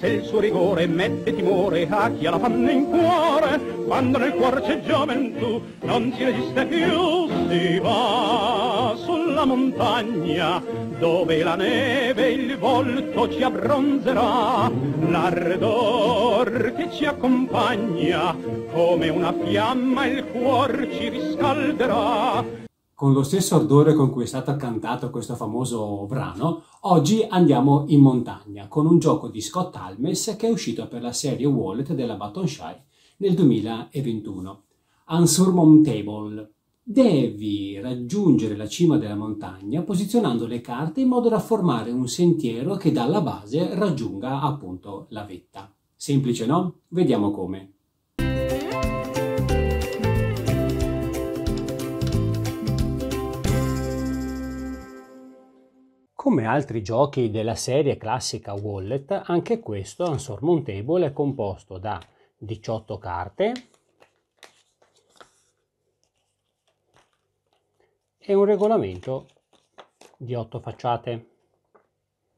Se il suo rigore mette timore a chi ha la panna in cuore, quando nel cuore c'è gioventù non si resiste più, si va sulla montagna dove la neve il volto ci abbronzerà, l'ardor che ci accompagna come una fiamma il cuor ci riscalderà con lo stesso ardore con cui è stato cantato questo famoso brano, oggi andiamo in montagna con un gioco di Scott Almes che è uscito per la serie Wallet della Batonshire nel 2021. Unsurmountable. Devi raggiungere la cima della montagna posizionando le carte in modo da formare un sentiero che dalla base raggiunga appunto la vetta. Semplice, no? Vediamo come. Come altri giochi della serie classica Wallet, anche questo Unsurmountable è composto da 18 carte e un regolamento di 8 facciate.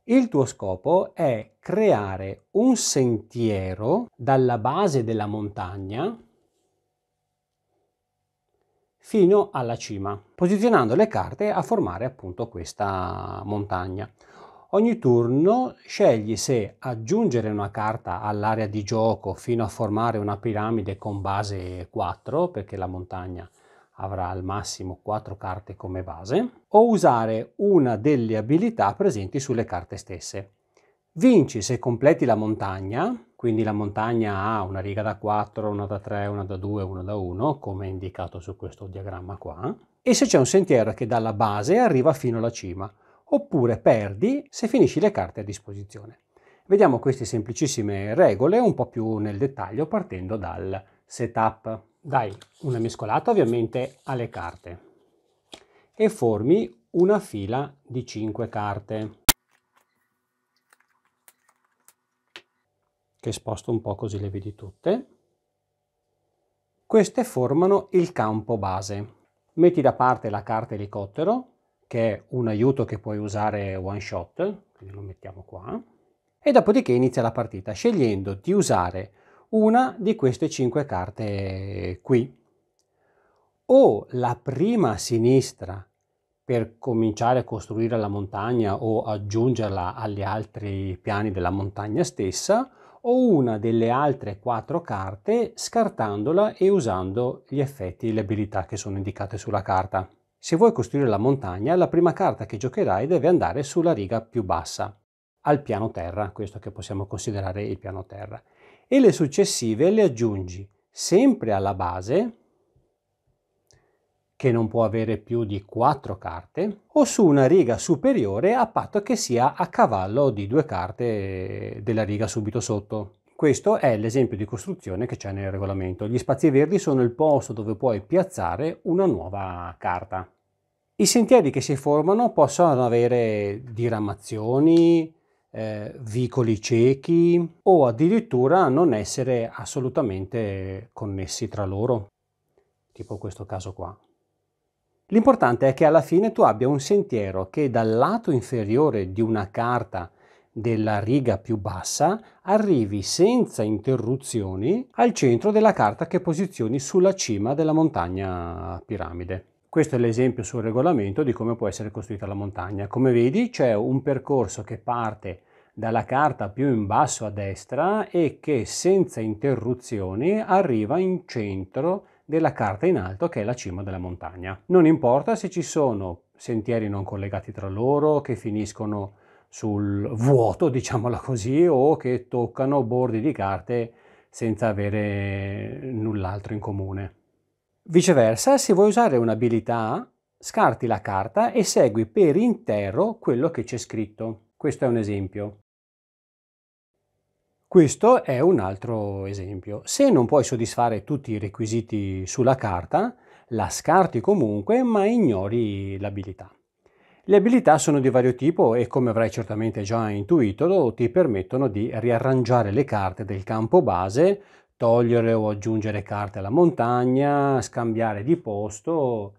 Il tuo scopo è creare un sentiero dalla base della montagna fino alla cima, posizionando le carte a formare appunto questa montagna. Ogni turno scegli se aggiungere una carta all'area di gioco fino a formare una piramide con base 4, perché la montagna avrà al massimo 4 carte come base, o usare una delle abilità presenti sulle carte stesse. Vinci se completi la montagna, quindi la montagna ha una riga da 4, una da 3, una da 2, una da 1, come indicato su questo diagramma qua, e se c'è un sentiero che dalla base arriva fino alla cima, oppure perdi se finisci le carte a disposizione. Vediamo queste semplicissime regole un po' più nel dettaglio partendo dal setup. Dai una mescolata ovviamente alle carte e formi una fila di 5 carte. Che sposto un po' così le vedi tutte. Queste formano il campo base. Metti da parte la carta elicottero, che è un aiuto che puoi usare one shot, quindi lo mettiamo qua, e dopodiché inizia la partita scegliendo di usare una di queste cinque carte qui. O la prima a sinistra per cominciare a costruire la montagna o aggiungerla agli altri piani della montagna stessa, o una delle altre quattro carte scartandola e usando gli effetti e le abilità che sono indicate sulla carta. Se vuoi costruire la montagna, la prima carta che giocherai deve andare sulla riga più bassa, al piano terra, questo che possiamo considerare il piano terra, e le successive le aggiungi sempre alla base che non può avere più di 4 carte, o su una riga superiore a patto che sia a cavallo di due carte della riga subito sotto. Questo è l'esempio di costruzione che c'è nel regolamento. Gli spazi verdi sono il posto dove puoi piazzare una nuova carta. I sentieri che si formano possono avere diramazioni, eh, vicoli ciechi o addirittura non essere assolutamente connessi tra loro, tipo questo caso qua. L'importante è che alla fine tu abbia un sentiero che dal lato inferiore di una carta della riga più bassa arrivi senza interruzioni al centro della carta che posizioni sulla cima della montagna piramide. Questo è l'esempio sul regolamento di come può essere costruita la montagna. Come vedi c'è un percorso che parte dalla carta più in basso a destra e che senza interruzioni arriva in centro della carta in alto che è la cima della montagna. Non importa se ci sono sentieri non collegati tra loro che finiscono sul vuoto, diciamola così, o che toccano bordi di carte senza avere null'altro in comune. Viceversa, se vuoi usare un'abilità, scarti la carta e segui per intero quello che c'è scritto. Questo è un esempio. Questo è un altro esempio. Se non puoi soddisfare tutti i requisiti sulla carta, la scarti comunque ma ignori l'abilità. Le abilità sono di vario tipo e come avrai certamente già intuito ti permettono di riarrangiare le carte del campo base, togliere o aggiungere carte alla montagna, scambiare di posto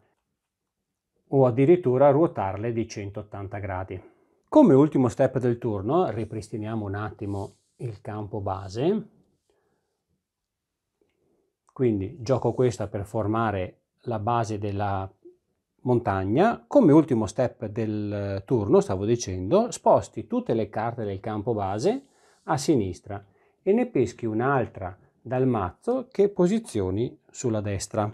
o addirittura ruotarle di 180 gradi. Come ultimo step del turno ripristiniamo un attimo il campo base, quindi gioco questa per formare la base della montagna, come ultimo step del turno, stavo dicendo, sposti tutte le carte del campo base a sinistra e ne peschi un'altra dal mazzo che posizioni sulla destra,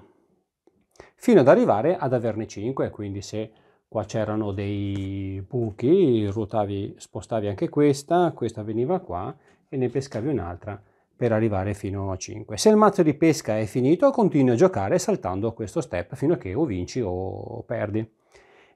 fino ad arrivare ad averne 5, quindi se qua c'erano dei buchi, ruotavi, spostavi anche questa, questa veniva qua e ne pescavi un'altra per arrivare fino a 5. Se il mazzo di pesca è finito, continui a giocare saltando questo step fino a che o vinci o perdi.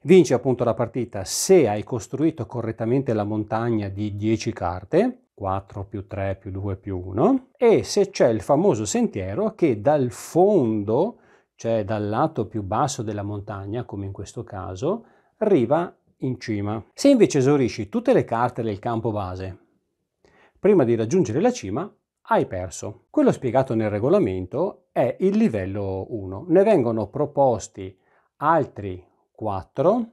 Vinci appunto la partita se hai costruito correttamente la montagna di 10 carte, 4 più 3 più 2 più 1, e se c'è il famoso sentiero che dal fondo cioè dal lato più basso della montagna, come in questo caso, arriva in cima. Se invece esaurisci tutte le carte del campo base prima di raggiungere la cima, hai perso. Quello spiegato nel regolamento è il livello 1. Ne vengono proposti altri 4,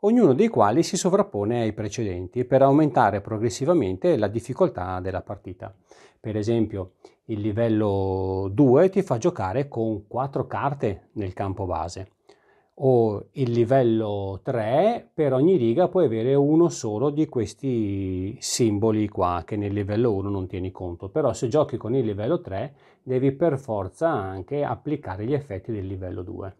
ognuno dei quali si sovrappone ai precedenti per aumentare progressivamente la difficoltà della partita. Per esempio, il livello 2 ti fa giocare con 4 carte nel campo base. O il livello 3 per ogni riga puoi avere uno solo di questi simboli qua che nel livello 1 non tieni conto. Però se giochi con il livello 3 devi per forza anche applicare gli effetti del livello 2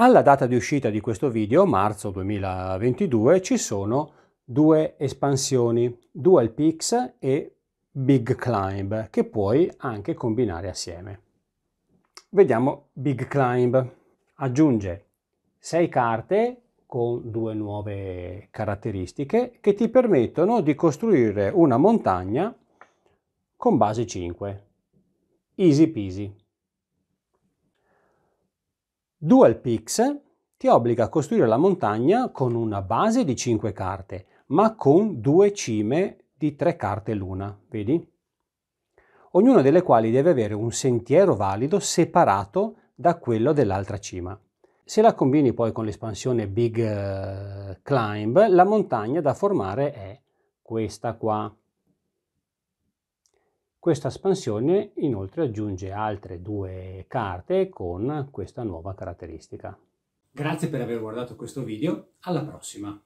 alla data di uscita di questo video marzo 2022 ci sono due espansioni Dual Peaks e Big Climb che puoi anche combinare assieme. Vediamo Big Climb. Aggiunge 6 carte con due nuove caratteristiche che ti permettono di costruire una montagna con base 5. Easy peasy. Dual Peaks ti obbliga a costruire la montagna con una base di 5 carte, ma con due cime di tre carte l'una, vedi? Ognuna delle quali deve avere un sentiero valido separato da quello dell'altra cima. Se la combini poi con l'espansione Big uh, Climb, la montagna da formare è questa qua. Questa espansione inoltre aggiunge altre due carte con questa nuova caratteristica. Grazie per aver guardato questo video, alla prossima!